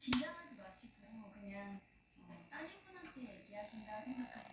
긴장하지 마시고 그냥 어, 따님 분한테 얘기하신다 생각하세요.